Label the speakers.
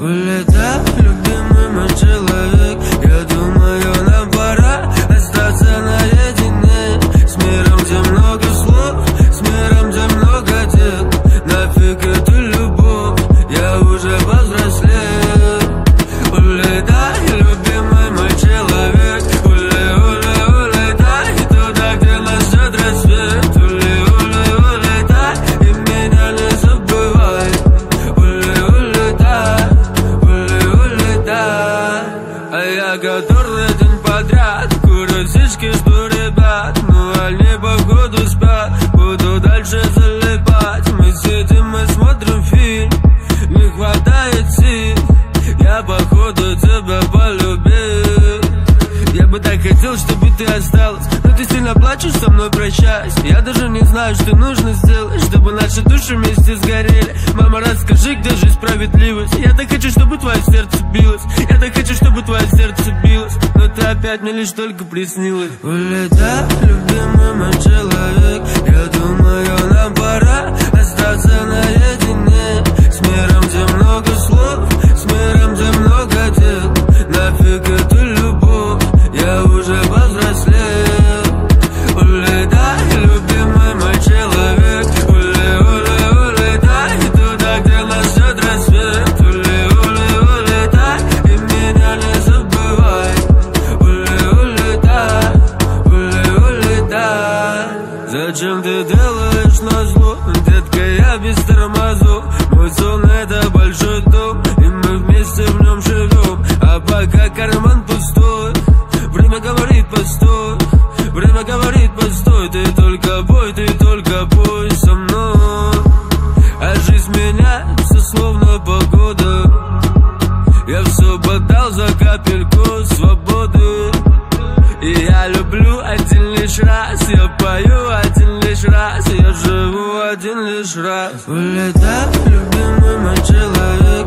Speaker 1: Улетай, любимый который день подряд Курю сиськи, жду ребят. Ну они походу спят Буду дальше залипать. Мы сидим, мы смотрим фильм Не хватает сил. Я походу тебя полюбил. Я бы так хотел, чтобы ты осталась. Но ты сильно плачешь, со мной знаю, что нужно сделать Чтобы наши души вместе сгорели. Мама, расскажи, где же справедливость? Я так хочу, чтобы твое сердце билось. Я так хочу, чтобы твое сердце билось. Но ты опять мне лишь только приснилась. Улетай, любимый мой человек тормозов Мой сон это большой дом И мы вместе в нем живем А пока карман пустой Время говорит постой Время говорит постой. Ты только бой, ты только бой со мной. А жизнь меняется словно погода. Я все подал за капельку люблю один лишь раз Я пою один лишь раз Я живу один лишь раз. Улетай, любимый мой человек.